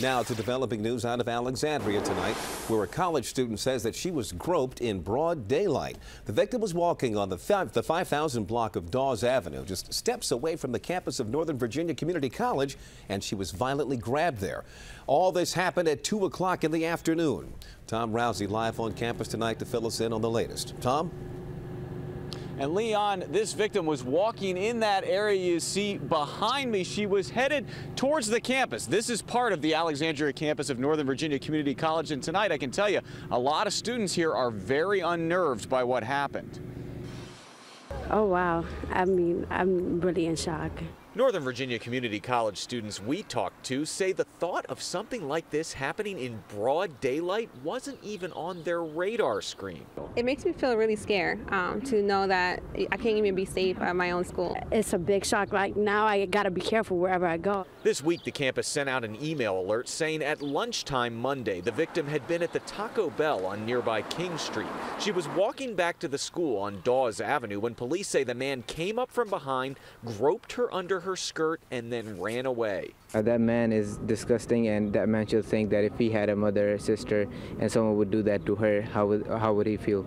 Now to developing news out of Alexandria tonight, where a college student says that she was groped in broad daylight. The victim was walking on the, the 5000 block of Dawes Avenue, just steps away from the campus of Northern Virginia Community College, and she was violently grabbed there. All this happened at 2 o'clock in the afternoon. Tom Roussey live on campus tonight to fill us in on the latest. Tom? And Leon, this victim was walking in that area you see behind me. She was headed towards the campus. This is part of the Alexandria campus of Northern Virginia Community College. And tonight, I can tell you, a lot of students here are very unnerved by what happened. Oh, wow. I mean, I'm really in shock. Northern Virginia Community College students we talked to say the thought of something like this happening in broad daylight wasn't even on their radar screen. It makes me feel really scared um, to know that I can't even be safe at my own school. It's a big shock. Like now I got to be careful wherever I go. This week the campus sent out an email alert saying at lunchtime Monday the victim had been at the Taco Bell on nearby King Street. She was walking back to the school on Dawes Avenue when police say the man came up from behind, groped her under her skirt and then ran away. Uh, that man is disgusting, and that man should think that if he had a mother or sister and someone would do that to her, how would, how would he feel?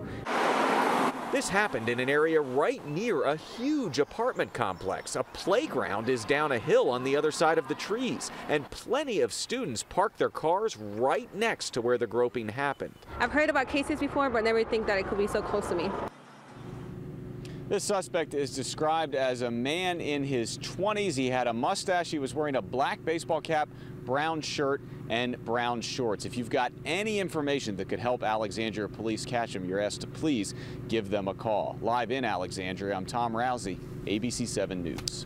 This happened in an area right near a huge apartment complex. A playground is down a hill on the other side of the trees, and plenty of students park their cars right next to where the groping happened. I've heard about cases before, but never think that it could be so close to me. This suspect is described as a man in his 20s. He had a mustache. He was wearing a black baseball cap, brown shirt, and brown shorts. If you've got any information that could help Alexandria police catch him, you're asked to please give them a call. Live in Alexandria, I'm Tom Roussey, ABC 7 News.